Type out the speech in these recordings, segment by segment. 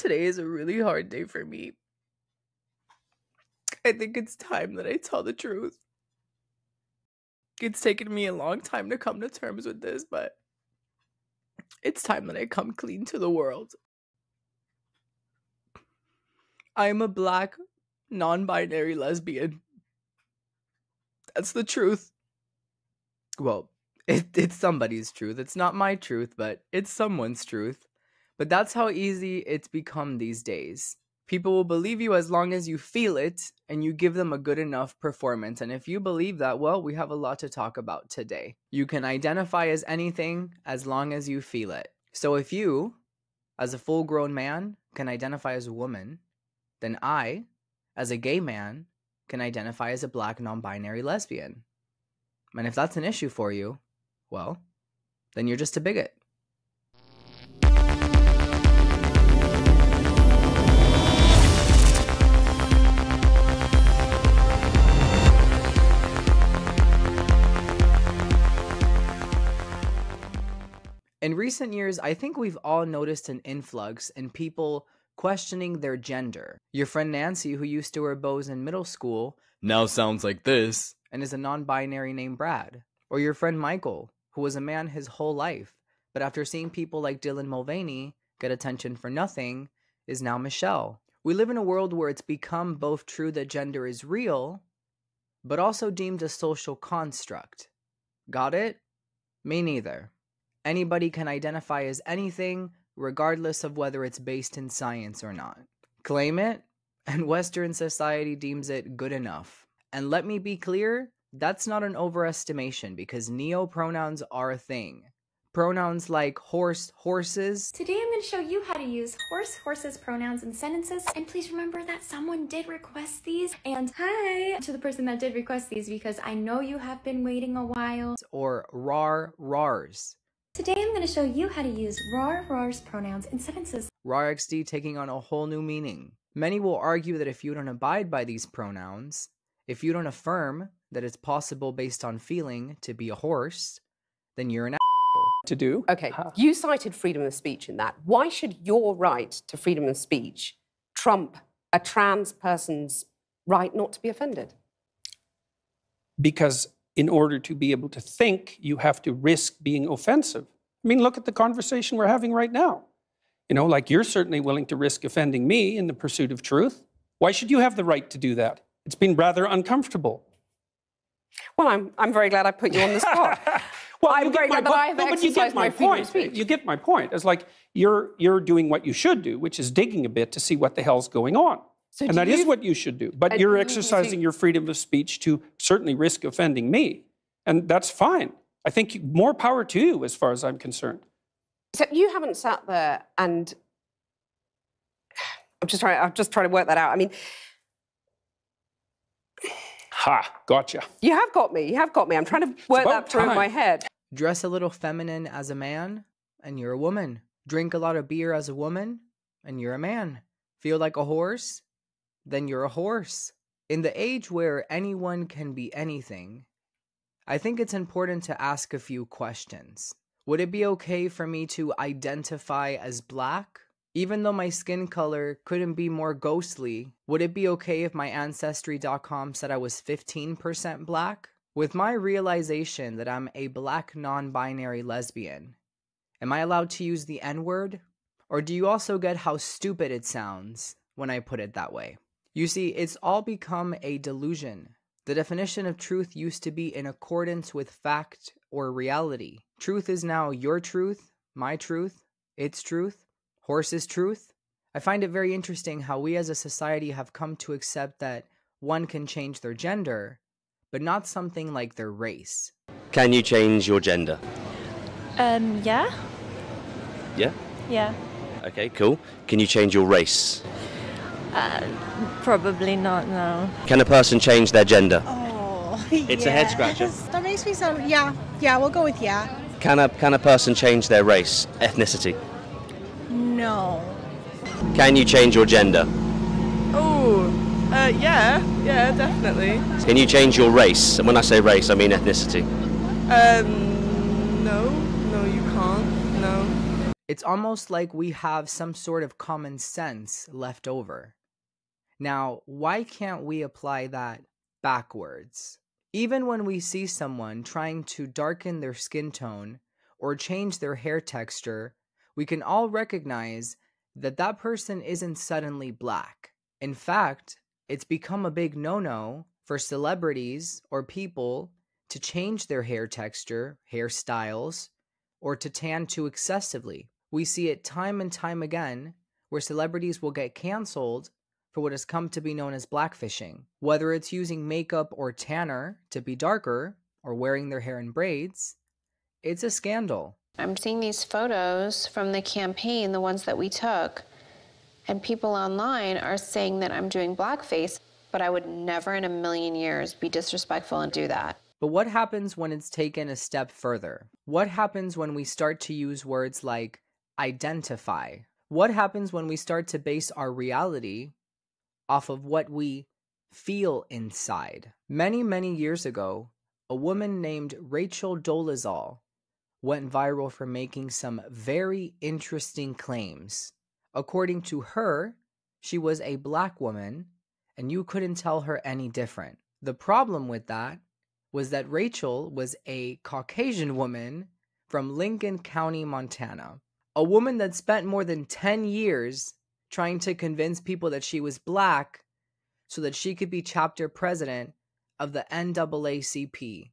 Today is a really hard day for me. I think it's time that I tell the truth. It's taken me a long time to come to terms with this, but it's time that I come clean to the world. I am a black, non binary lesbian. That's the truth. Well, it, it's somebody's truth. It's not my truth, but it's someone's truth. But that's how easy it's become these days. People will believe you as long as you feel it and you give them a good enough performance. And if you believe that, well, we have a lot to talk about today. You can identify as anything as long as you feel it. So if you, as a full grown man, can identify as a woman, then I, as a gay man, can identify as a black non binary lesbian. And if that's an issue for you, well, then you're just a bigot. In recent years, I think we've all noticed an influx in people questioning their gender. Your friend Nancy, who used to wear bows in middle school, now sounds like this and is a non binary named Brad. Or your friend Michael, who was a man his whole life, but after seeing people like Dylan Mulvaney get attention for nothing, is now Michelle. We live in a world where it's become both true that gender is real, but also deemed a social construct. Got it? Me neither. Anybody can identify as anything, regardless of whether it's based in science or not. Claim it, and Western society deems it good enough. And let me be clear that's not an overestimation because neo pronouns are a thing. Pronouns like horse, horses. Today I'm going to show you how to use horse, horses, pronouns in sentences. And please remember that someone did request these. And hi to the person that did request these because I know you have been waiting a while. Or rar, rars. Today I'm going to show you how to use rar, rars pronouns in sentences. Rar XD taking on a whole new meaning. Many will argue that if you don't abide by these pronouns, if you don't affirm that it's possible based on feeling to be a horse, then you're an to do. Okay, you cited freedom of speech in that. Why should your right to freedom of speech trump a trans person's right not to be offended? Because in order to be able to think, you have to risk being offensive. I mean, look at the conversation we're having right now. You know, like you're certainly willing to risk offending me in the pursuit of truth. Why should you have the right to do that? It's been rather uncomfortable. Well, I'm, I'm very glad I put you on the spot. well, I'm very glad that I have no, exercised you get my, my point. You get my point. It's like you're, you're doing what you should do, which is digging a bit to see what the hell's going on. So and that you, is what you should do. But you're exercising your freedom of speech to certainly risk offending me. And that's fine. I think more power to you as far as I'm concerned. So you haven't sat there and I'm just trying I'm just trying to work that out. I mean Ha, gotcha. You have got me. You have got me. I'm trying to work that through time. my head. Dress a little feminine as a man, and you're a woman. Drink a lot of beer as a woman, and you're a man. Feel like a horse, then you're a horse. In the age where anyone can be anything, I think it's important to ask a few questions. Would it be okay for me to identify as black? Even though my skin color couldn't be more ghostly, would it be okay if my Ancestry.com said I was 15% black? With my realization that I'm a black non binary lesbian, am I allowed to use the N word? Or do you also get how stupid it sounds when I put it that way? You see, it's all become a delusion. The definition of truth used to be in accordance with fact or reality. Truth is now your truth, my truth, its truth, horse's truth. I find it very interesting how we as a society have come to accept that one can change their gender, but not something like their race. Can you change your gender? Um, yeah. Yeah? Yeah. Okay, cool. Can you change your race? Uh, probably not, no. Can a person change their gender? Oh, It's a head scratcher. That makes me sound, yeah, yeah, we'll go with yeah. Can a, can a person change their race, ethnicity? No. Can you change your gender? Oh, uh, yeah, yeah, definitely. Can you change your race? And when I say race, I mean ethnicity. Um, no, no, you can't, no. It's almost like we have some sort of common sense left over. Now, why can't we apply that backwards? Even when we see someone trying to darken their skin tone or change their hair texture, we can all recognize that that person isn't suddenly black. In fact, it's become a big no no for celebrities or people to change their hair texture, hairstyles, or to tan too excessively. We see it time and time again where celebrities will get canceled for what has come to be known as blackfishing. Whether it's using makeup or tanner to be darker or wearing their hair in braids, it's a scandal. I'm seeing these photos from the campaign, the ones that we took, and people online are saying that I'm doing blackface, but I would never in a million years be disrespectful and do that. But what happens when it's taken a step further? What happens when we start to use words like identify? What happens when we start to base our reality off of what we feel inside? Many, many years ago, a woman named Rachel Dolezal went viral for making some very interesting claims. According to her, she was a black woman and you couldn't tell her any different. The problem with that was that Rachel was a Caucasian woman from Lincoln County, Montana. A woman that spent more than 10 years trying to convince people that she was black so that she could be chapter president of the NAACP.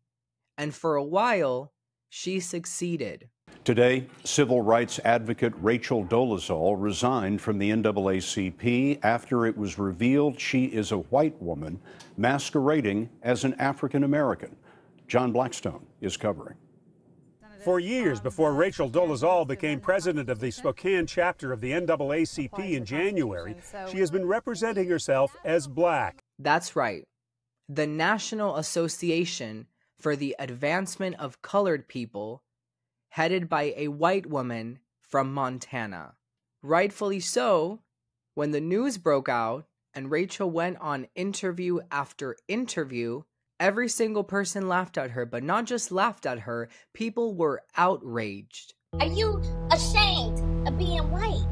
And for a while, she succeeded. Today, civil rights advocate Rachel Dolezal resigned from the NAACP after it was revealed she is a white woman masquerading as an African American. John Blackstone is covering. For years before Rachel Dolezal became president of the Spokane chapter of the NAACP in January, she has been representing herself as black. That's right. The National Association for the Advancement of Colored People headed by a white woman from Montana. Rightfully so, when the news broke out and Rachel went on interview after interview, every single person laughed at her, but not just laughed at her, people were outraged. Are you ashamed of being white?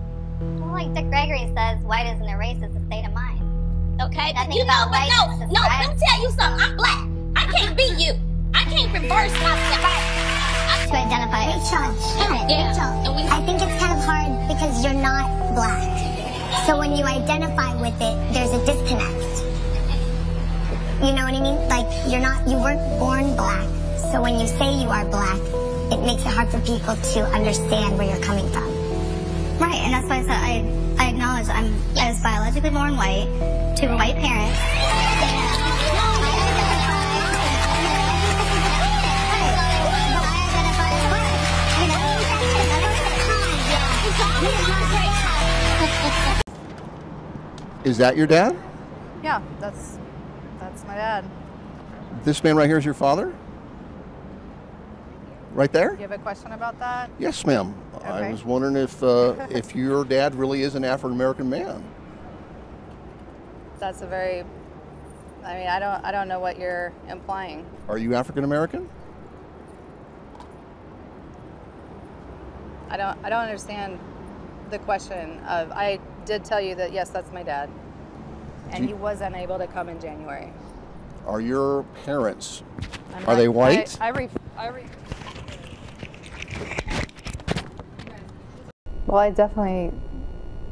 Well, like Dick Gregory says, white isn't a race, it's a state of mind. Okay, but you know, but no, no, let me tell you something. I'm black. I can't be you. I can't reverse myself to identify Rachel. Yeah. Rachel. I think it's kind of hard because you're not black. So when you identify with it, there's a disconnect. You know what I mean? Like you're not, you weren't born black. So when you say you are black, it makes it hard for people to understand where you're coming from. Right, and that's why I said I, I acknowledge I'm yes. I was biologically born white to white parents. Is that your dad? Yeah, that's that's my dad. This man right here is your father? Right there? You have a question about that? Yes, ma'am. Okay. I was wondering if uh, if your dad really is an African American man. That's a very I mean, I don't I don't know what you're implying. Are you African American? I don't I don't understand the question of I did tell you that yes, that's my dad, and he was unable to come in January. Are your parents? I'm are they white? I, I, re, I re, well, I definitely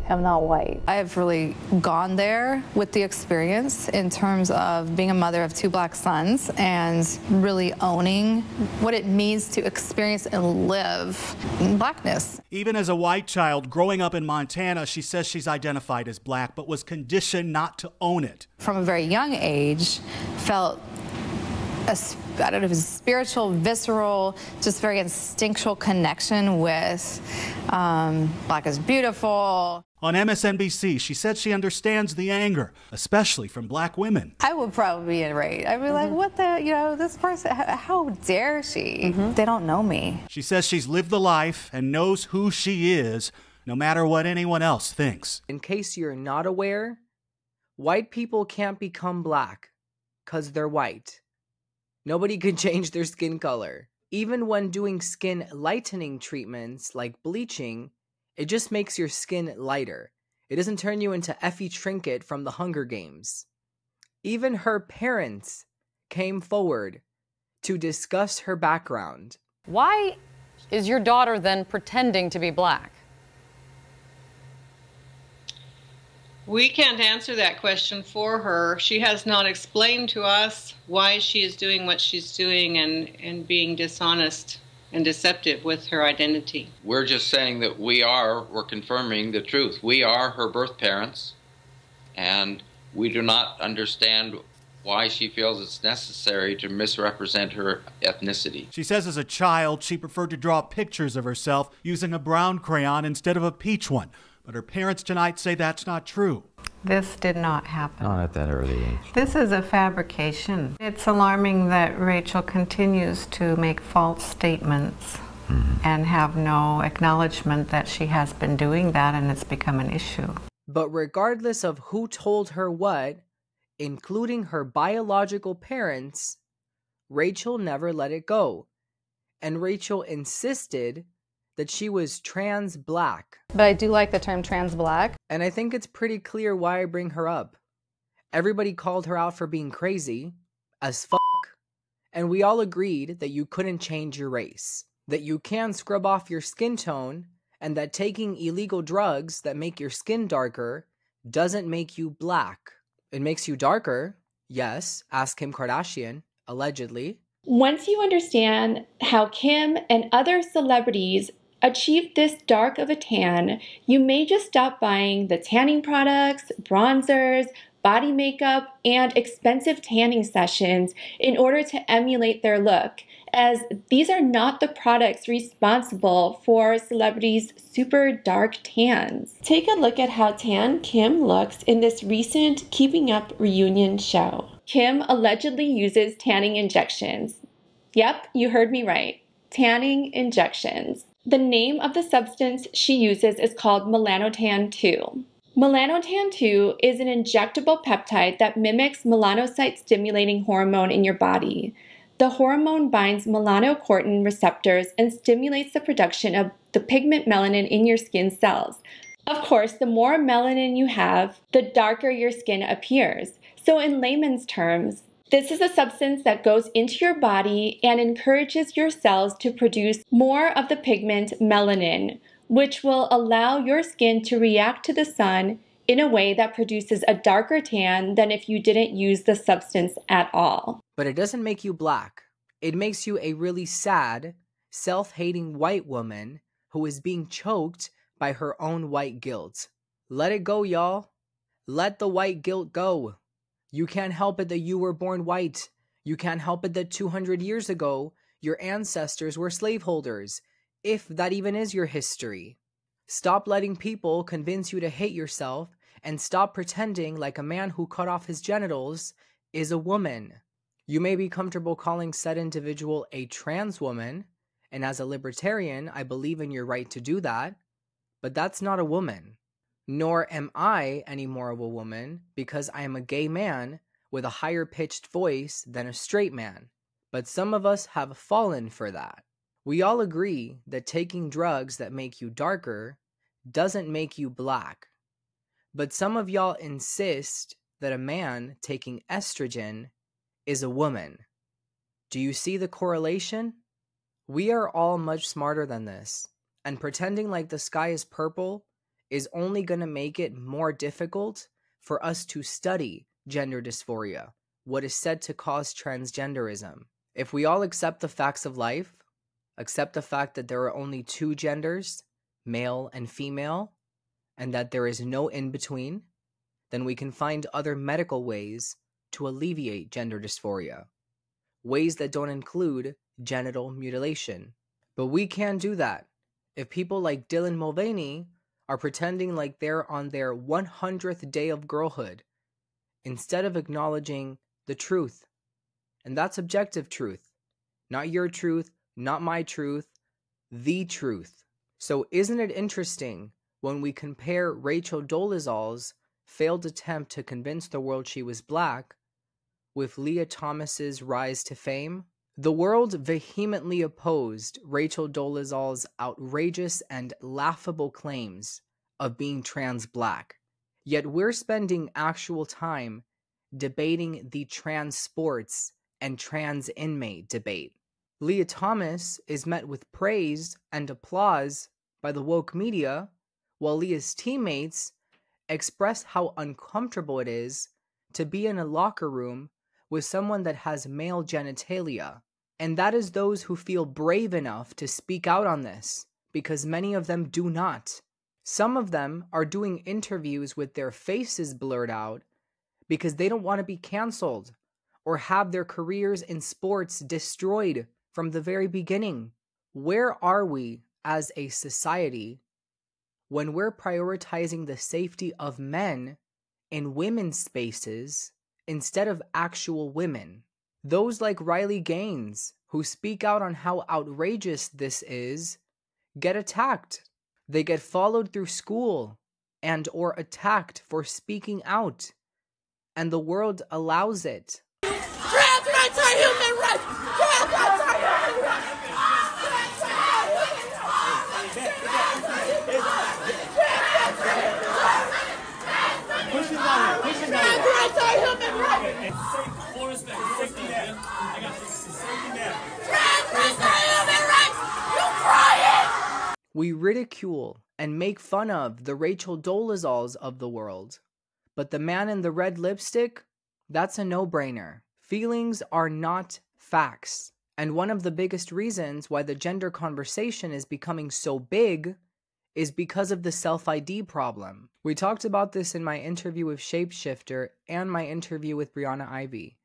am not white. I have really gone there with the experience in terms of being a mother of two black sons and really owning what it means to experience and live blackness. Even as a white child growing up in Montana, she says she's identified as black but was conditioned not to own it. From a very young age, felt a, I don't know if it's spiritual, visceral, just very instinctual connection with um, Black is Beautiful. On MSNBC, she said she understands the anger, especially from black women. I would probably be enraged. I'd be mm-hmm. like, what the, you know, this person, how dare she? Mm-hmm. They don't know me. She says she's lived the life and knows who she is, no matter what anyone else thinks. In case you're not aware, white people can't become black because they're white. Nobody can change their skin color. Even when doing skin lightening treatments like bleaching, It just makes your skin lighter. It doesn't turn you into Effie Trinket from the Hunger Games. Even her parents came forward to discuss her background. Why is your daughter then pretending to be black? We can't answer that question for her. She has not explained to us why she is doing what she's doing and, and being dishonest and deceptive with her identity. We're just saying that we are, we're confirming the truth. We are her birth parents, and we do not understand why she feels it's necessary to misrepresent her ethnicity. She says as a child, she preferred to draw pictures of herself using a brown crayon instead of a peach one. But her parents tonight say that's not true. This did not happen. Not at that early age. This is a fabrication. It's alarming that Rachel continues to make false statements mm-hmm. and have no acknowledgement that she has been doing that and it's become an issue. But regardless of who told her what, including her biological parents, Rachel never let it go. And Rachel insisted that she was trans black. But I do like the term trans black. And I think it's pretty clear why I bring her up. Everybody called her out for being crazy, as fuck. And we all agreed that you couldn't change your race, that you can scrub off your skin tone, and that taking illegal drugs that make your skin darker doesn't make you black. It makes you darker, yes, ask Kim Kardashian, allegedly. Once you understand how Kim and other celebrities achieve this dark of a tan, you may just stop buying the tanning products, bronzers, body makeup, and expensive tanning sessions in order to emulate their look, as these are not the products responsible for celebrities' super dark tans. Take a look at how tan Kim looks in this recent Keeping Up reunion show. Kim allegedly uses tanning injections. Yep, you heard me right. Tanning injections. The name of the substance she uses is called melanotan 2. Melanotan 2 is an injectable peptide that mimics melanocyte stimulating hormone in your body. The hormone binds melanocortin receptors and stimulates the production of the pigment melanin in your skin cells. Of course, the more melanin you have, the darker your skin appears. So, in layman's terms, this is a substance that goes into your body and encourages your cells to produce more of the pigment melanin, which will allow your skin to react to the sun in a way that produces a darker tan than if you didn't use the substance at all. But it doesn't make you black. It makes you a really sad, self hating white woman who is being choked by her own white guilt. Let it go, y'all. Let the white guilt go. You can't help it that you were born white. You can't help it that 200 years ago, your ancestors were slaveholders, if that even is your history. Stop letting people convince you to hate yourself and stop pretending like a man who cut off his genitals is a woman. You may be comfortable calling said individual a trans woman, and as a libertarian, I believe in your right to do that, but that's not a woman. Nor am I any more of a woman because I am a gay man with a higher pitched voice than a straight man. But some of us have fallen for that. We all agree that taking drugs that make you darker doesn't make you black. But some of y'all insist that a man taking estrogen is a woman. Do you see the correlation? We are all much smarter than this, and pretending like the sky is purple is only going to make it more difficult for us to study gender dysphoria, what is said to cause transgenderism. If we all accept the facts of life, accept the fact that there are only two genders, male and female, and that there is no in between, then we can find other medical ways to alleviate gender dysphoria. Ways that don't include genital mutilation. But we can do that. If people like Dylan Mulvaney are pretending like they're on their 100th day of girlhood instead of acknowledging the truth. And that's objective truth. Not your truth, not my truth, the truth. So, isn't it interesting when we compare Rachel Dolezal's failed attempt to convince the world she was black with Lia Thomas's rise to fame? The world vehemently opposed Rachel Dolezal's outrageous and laughable claims of being trans black, yet we're spending actual time debating the trans sports and trans inmate debate. Lia Thomas is met with praise and applause by the woke media, while Lia's teammates express how uncomfortable it is to be in a locker room with someone that has male genitalia. And that is those who feel brave enough to speak out on this, because many of them do not. Some of them are doing interviews with their faces blurred out because they don't want to be canceled or have their careers in sports destroyed from the very beginning. Where are we as a society when we're prioritizing the safety of men in women's spaces instead of actual women. Those like Riley Gaines, who speak out on how outrageous this is, get attacked. They get followed through school and or attacked for speaking out. And the world allows it. Trans rights are human rights! Trans rights are human rights! Trans rights are human rights! You crying? We ridicule and make fun of the Rachel Dolezals of the world. But the man in the red lipstick, that's a no brainer. Feelings are not facts. And one of the biggest reasons why the gender conversation is becoming so big is because of the self ID problem. We talked about this in my interview with Shapeshifter and my interview with Brianna Ivy.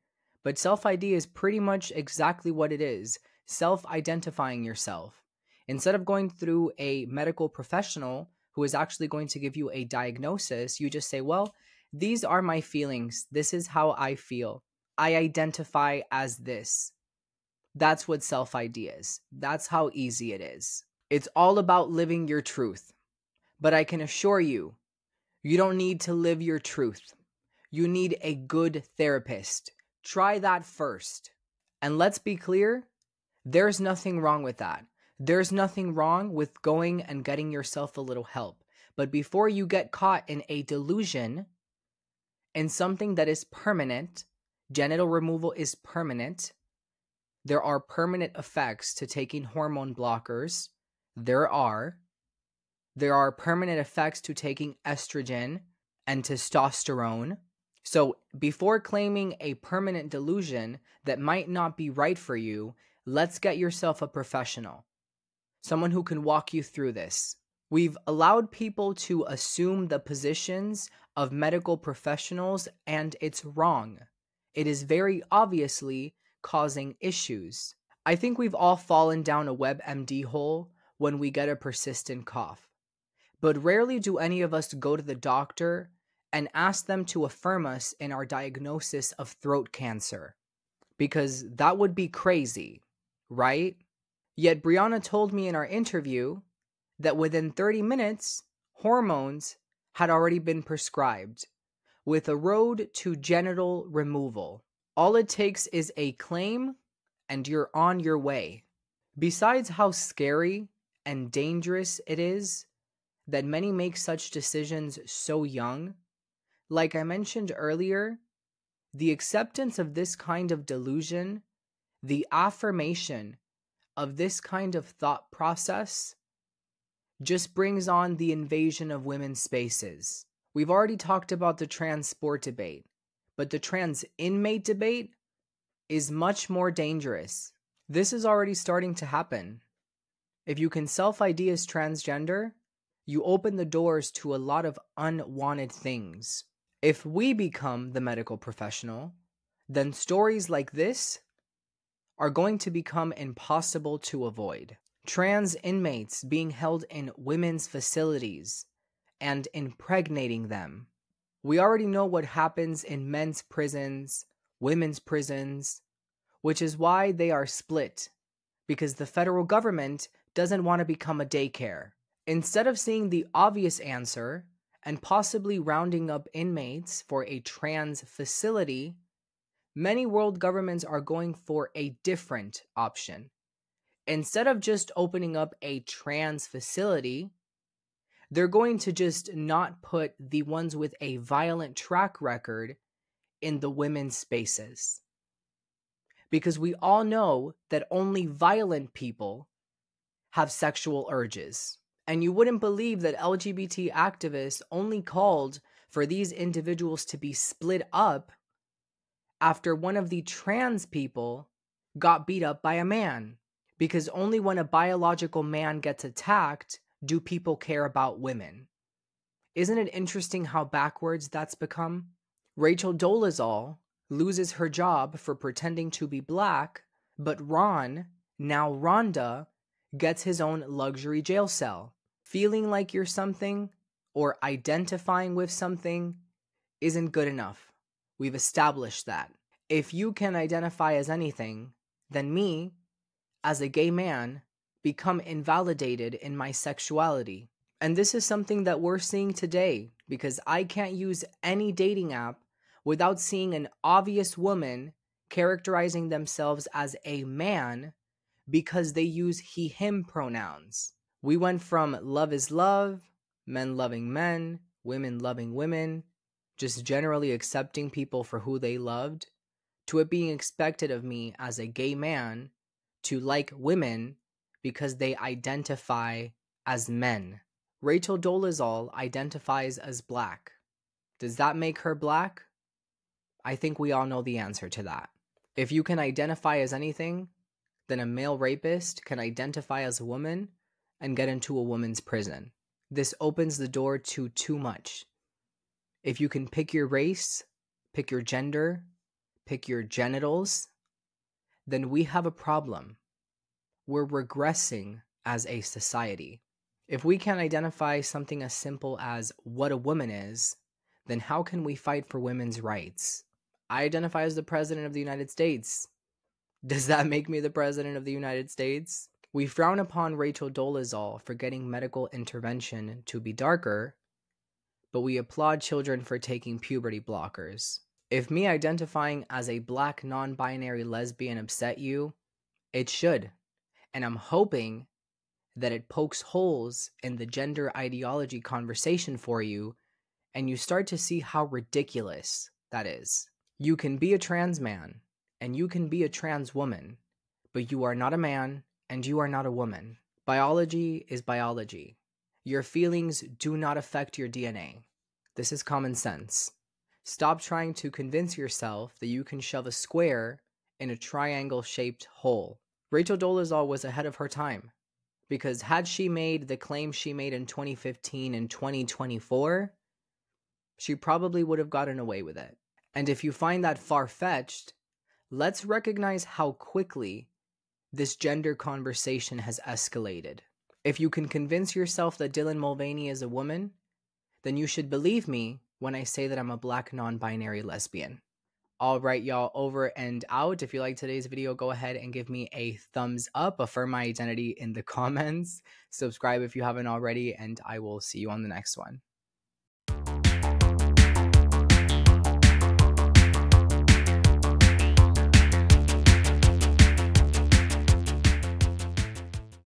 But self ID is pretty much exactly what it is self identifying yourself. Instead of going through a medical professional who is actually going to give you a diagnosis, you just say, Well, these are my feelings. This is how I feel. I identify as this. That's what self ID is. That's how easy it is. It's all about living your truth. But I can assure you, you don't need to live your truth. You need a good therapist. Try that first. And let's be clear there's nothing wrong with that. There's nothing wrong with going and getting yourself a little help. But before you get caught in a delusion, in something that is permanent, genital removal is permanent. There are permanent effects to taking hormone blockers. There are. There are permanent effects to taking estrogen and testosterone. So, before claiming a permanent delusion that might not be right for you, let's get yourself a professional. Someone who can walk you through this. We've allowed people to assume the positions of medical professionals, and it's wrong. It is very obviously causing issues. I think we've all fallen down a WebMD hole when we get a persistent cough. But rarely do any of us go to the doctor and ask them to affirm us in our diagnosis of throat cancer. Because that would be crazy, right? Yet Brianna told me in our interview that within 30 minutes, hormones had already been prescribed, with a road to genital removal. All it takes is a claim, and you're on your way. Besides how scary and dangerous it is that many make such decisions so young, like I mentioned earlier, the acceptance of this kind of delusion, the affirmation of this kind of thought process, just brings on the invasion of women's spaces. We've already talked about the trans sport debate, but the trans inmate debate is much more dangerous. This is already starting to happen. If you can self ID as transgender, you open the doors to a lot of unwanted things. If we become the medical professional, then stories like this are going to become impossible to avoid. Trans inmates being held in women's facilities and impregnating them. We already know what happens in men's prisons, women's prisons, which is why they are split, because the federal government doesn't want to become a daycare. Instead of seeing the obvious answer and possibly rounding up inmates for a trans facility, many world governments are going for a different option. Instead of just opening up a trans facility, they're going to just not put the ones with a violent track record in the women's spaces. Because we all know that only violent people have sexual urges. And you wouldn't believe that LGBT activists only called for these individuals to be split up after one of the trans people got beat up by a man. Because only when a biological man gets attacked do people care about women. Isn't it interesting how backwards that's become? Rachel Dolezal loses her job for pretending to be black, but Ron, now Rhonda, gets his own luxury jail cell. Feeling like you're something or identifying with something isn't good enough. We've established that. If you can identify as anything, then me, as a gay man, become invalidated in my sexuality. And this is something that we're seeing today because I can't use any dating app without seeing an obvious woman characterizing themselves as a man because they use he him pronouns. We went from love is love, men loving men, women loving women, just generally accepting people for who they loved, to it being expected of me as a gay man to like women because they identify as men. Rachel Dolezal identifies as black. Does that make her black? I think we all know the answer to that. If you can identify as anything, then a male rapist can identify as a woman and get into a woman's prison. This opens the door to too much. If you can pick your race, pick your gender, pick your genitals, then we have a problem we're regressing as a society. If we can't identify something as simple as what a woman is, then how can we fight for women's rights? I identify as the President of the United States. Does that make me the President of the United States? We frown upon Rachel Dolezal for getting medical intervention to be darker, but we applaud children for taking puberty blockers. If me identifying as a black non binary lesbian upset you, it should. And I'm hoping that it pokes holes in the gender ideology conversation for you and you start to see how ridiculous that is. You can be a trans man and you can be a trans woman, but you are not a man and you are not a woman. Biology is biology. Your feelings do not affect your DNA. This is common sense. Stop trying to convince yourself that you can shove a square in a triangle shaped hole. Rachel Dolezal was ahead of her time because had she made the claim she made in 2015 and 2024, she probably would have gotten away with it. And if you find that far fetched, let's recognize how quickly this gender conversation has escalated. If you can convince yourself that Dylan Mulvaney is a woman, then you should believe me when I say that I'm a black non binary lesbian. All right, y'all, over and out. If you like today's video, go ahead and give me a thumbs up, affirm my identity in the comments, subscribe if you haven't already, and I will see you on the next one.